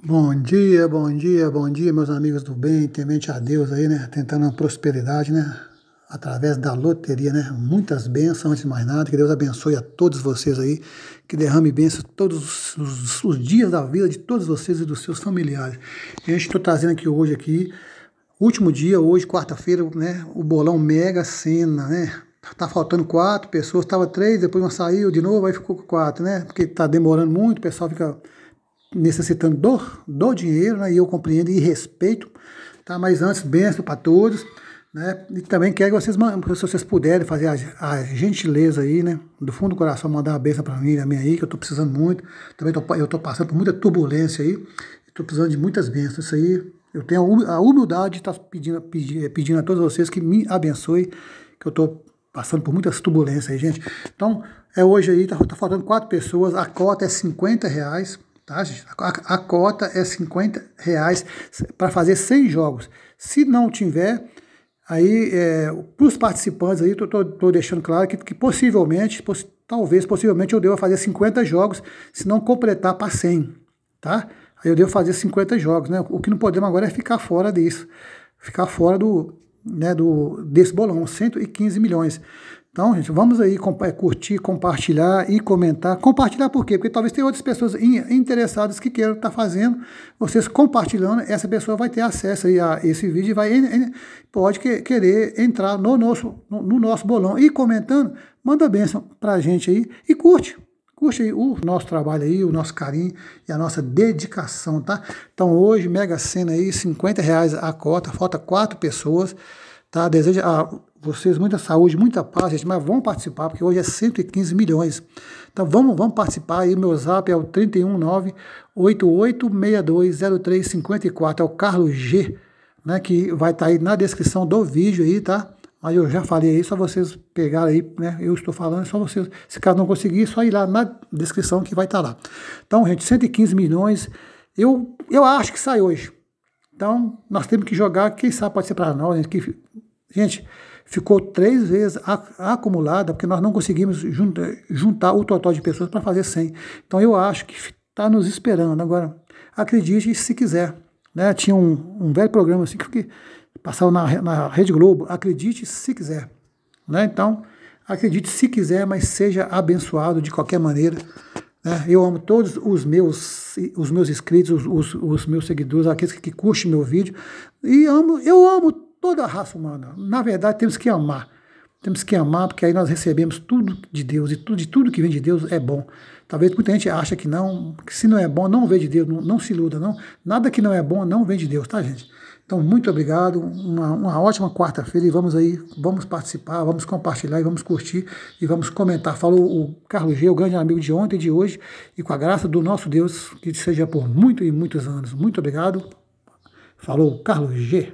Bom dia, bom dia, bom dia, meus amigos do bem, temente a Deus aí, né? Tentando a prosperidade, né? Através da loteria, né? Muitas bênçãos, antes de mais nada. Que Deus abençoe a todos vocês aí. Que derrame bênçãos todos os, os dias da vida de todos vocês e dos seus familiares. A gente estou trazendo aqui hoje, aqui, último dia, hoje, quarta-feira, né? O bolão Mega Sena, né? Tá faltando quatro pessoas, estava três, depois uma saiu de novo, aí ficou quatro, né? Porque tá demorando muito, o pessoal fica necessitando do, do dinheiro, né? E eu compreendo e respeito, tá? Mas antes, benção para todos, né? E também quero que vocês, se vocês puderem fazer a, a, gentileza aí, né? Do fundo do coração, mandar uma benção para mim, a minha aí, que eu tô precisando muito. Também tô, eu tô passando por muita turbulência aí, tô precisando de muitas bênçãos. Isso aí, eu tenho a humildade de estar tá pedindo, pedindo, pedindo a todos vocês que me abençoe, que eu tô passando por muitas turbulências aí, gente. Então, é hoje aí, tá, tá faltando quatro pessoas, a cota é 50 reais. Tá, gente? A, a, cota é 50 reais para fazer 100 jogos. Se não tiver, aí é, para os participantes aí, estou deixando claro que, que possivelmente, poss, talvez, possivelmente eu devo fazer 50 jogos, se não completar para 100, tá? Aí eu devo fazer 50 jogos, né? O que não podemos agora é ficar fora disso, ficar fora do, né, do, desse bolão, 115 milhões. Então, gente, vamos aí é, curtir, compartilhar e comentar. Compartilhar por quê? Porque talvez tenha outras pessoas interessadas que queiram estar tá fazendo. Vocês compartilhando, essa pessoa vai ter acesso a esse vídeo e vai, pode querer entrar no nosso, no nosso bolão. E comentando, manda bênção pra gente aí e curte. Curte aí o nosso trabalho aí, o nosso carinho e a nossa dedicação, tá? Então hoje, Mega Sena aí, 50 reais a cota, falta quatro pessoas, tá? Desejo a vocês muita saúde, muita paz, gente, mas vão participar, porque hoje é 115 milhões. Então vamos, vamos participar aí, meu zap é o 319-8862-0354, é o Carlos G, né, que vai estar tá aí na descrição do vídeo aí, tá? Mas eu já falei aí, só vocês pegarem aí, né? Eu estou falando, só vocês. Se caso não conseguir, é só ir lá na descrição que vai estar tá lá. Então, gente, 115 milhões. Eu, eu acho que sai hoje. Então, nós temos que jogar, quem sabe pode ser para nós, gente, que, gente, ficou três vezes acumulada, porque nós não conseguimos juntar, juntar o total de pessoas para fazer 100. Então eu acho que está nos esperando. Agora, acredite se quiser. Né? Tinha um, um velho programa assim que passava na, na Rede Globo, acredite se quiser. Né? Então, acredite se quiser, mas seja abençoado de qualquer maneira. Né? Eu amo todos os meus, os meus inscritos, os, os, os meus seguidores, aqueles que, que curtem meu vídeo. E amo, eu amo toda a raça humana. Na verdade, temos que amar. Temos que amar, porque aí nós recebemos tudo de Deus, e tudo, de tudo que vem de Deus é bom. Talvez muita gente acha que não, que se não é bom, não vem de Deus, não, não se iluda, não. Nada que não é bom não vem de Deus, tá, gente? Então, muito obrigado, uma, uma ótima quarta-feira e vamos aí, vamos participar, vamos compartilhar e vamos curtir e vamos comentar. Falou o Carlos G, o grande amigo de ontem e de hoje, e com a graça do nosso Deus, que seja por muito e muitos anos. Muito obrigado. Falou Carlos G.